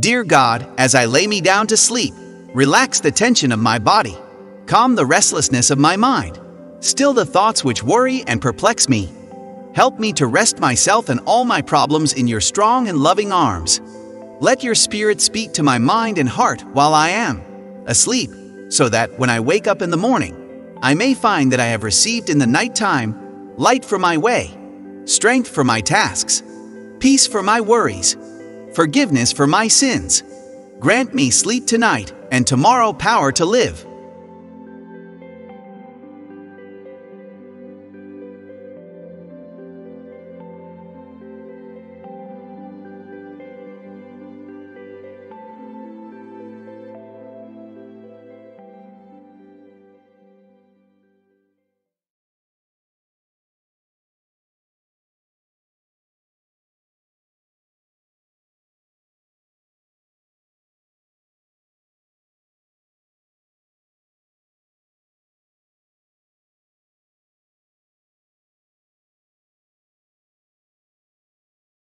Dear God, as I lay me down to sleep, relax the tension of my body, calm the restlessness of my mind, still the thoughts which worry and perplex me. Help me to rest myself and all my problems in your strong and loving arms. Let your spirit speak to my mind and heart while I am asleep, so that when I wake up in the morning, I may find that I have received in the night time light for my way, strength for my tasks, peace for my worries, forgiveness for my sins. Grant me sleep tonight and tomorrow power to live.